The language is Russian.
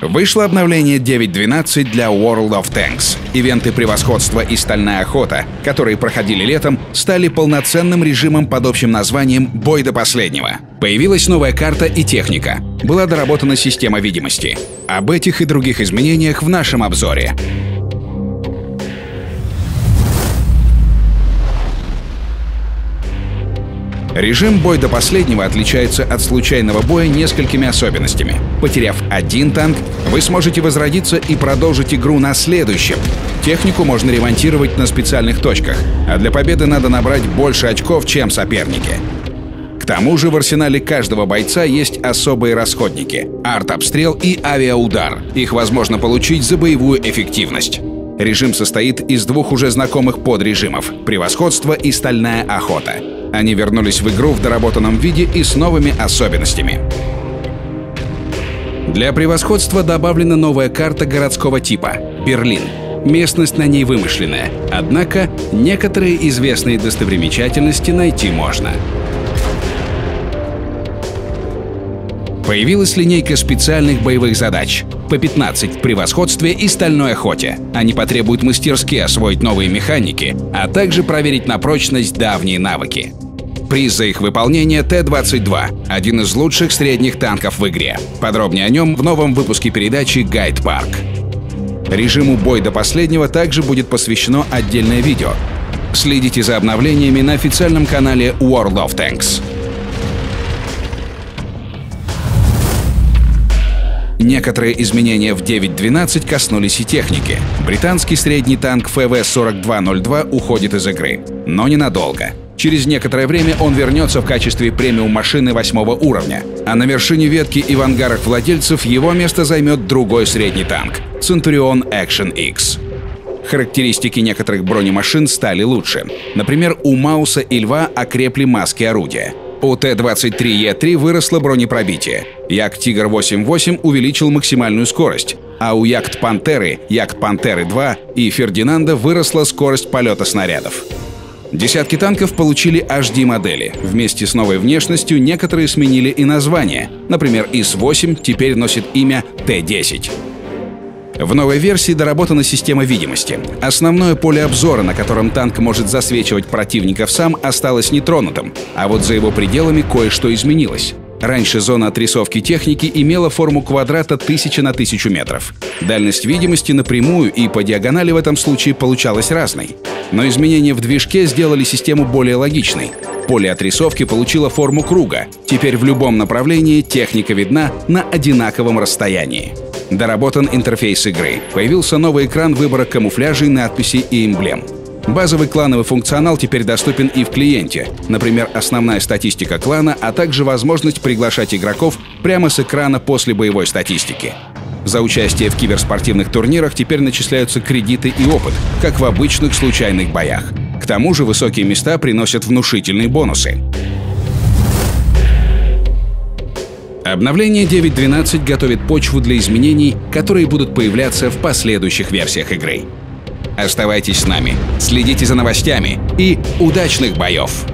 Вышло обновление 9.12 для World of Tanks. Ивенты превосходства и стальная охота, которые проходили летом, стали полноценным режимом под общим названием «Бой до последнего». Появилась новая карта и техника. Была доработана система видимости. Об этих и других изменениях в нашем обзоре. Режим «Бой до последнего» отличается от случайного боя несколькими особенностями. Потеряв один танк, вы сможете возродиться и продолжить игру на следующем. Технику можно ремонтировать на специальных точках, а для победы надо набрать больше очков, чем соперники. К тому же в арсенале каждого бойца есть особые расходники — арт-обстрел и авиаудар. Их возможно получить за боевую эффективность. Режим состоит из двух уже знакомых подрежимов — превосходство и стальная охота — они вернулись в игру в доработанном виде и с новыми особенностями. Для превосходства добавлена новая карта городского типа — Берлин. Местность на ней вымышленная, однако некоторые известные достопримечательности найти можно. Появилась линейка специальных боевых задач. По 15 в превосходстве и стальной охоте. Они потребуют мастерски освоить новые механики, а также проверить на прочность давние навыки. Приз за их выполнение Т-22, один из лучших средних танков в игре. Подробнее о нем в новом выпуске передачи «Гайд Парк». Режиму «Бой до последнего» также будет посвящено отдельное видео. Следите за обновлениями на официальном канале World of Tanks. Некоторые изменения в 9.12 коснулись и техники. Британский средний танк ФВ-4202 уходит из игры. Но ненадолго. Через некоторое время он вернется в качестве премиум машины восьмого уровня, а на вершине ветки и в ангарах владельцев его место займет другой средний танк — Centurion Action X. Характеристики некоторых бронемашин стали лучше. Например, у Мауса и Льва окрепли маски орудия. У Т-23Е3 выросло бронепробитие. Як Тигр 8.8 увеличил максимальную скорость, а у Якт Пантеры, Якт Пантеры 2 и Фердинанда выросла скорость полета снарядов. Десятки танков получили HD-модели. Вместе с новой внешностью некоторые сменили и название. Например, ИС-8 теперь носит имя Т-10. В новой версии доработана система видимости. Основное поле обзора, на котором танк может засвечивать противников сам, осталось нетронутым, а вот за его пределами кое-что изменилось. Раньше зона отрисовки техники имела форму квадрата 1000 на 1000 метров. Дальность видимости напрямую и по диагонали в этом случае получалась разной. Но изменения в движке сделали систему более логичной. Поле отрисовки получило форму круга. Теперь в любом направлении техника видна на одинаковом расстоянии. Доработан интерфейс игры. Появился новый экран выбора камуфляжей, надписей и эмблем. Базовый клановый функционал теперь доступен и в клиенте. Например, основная статистика клана, а также возможность приглашать игроков прямо с экрана после боевой статистики. За участие в киберспортивных турнирах теперь начисляются кредиты и опыт, как в обычных случайных боях. К тому же высокие места приносят внушительные бонусы. Обновление 9.12 готовит почву для изменений, которые будут появляться в последующих версиях игры. Оставайтесь с нами, следите за новостями и удачных боев!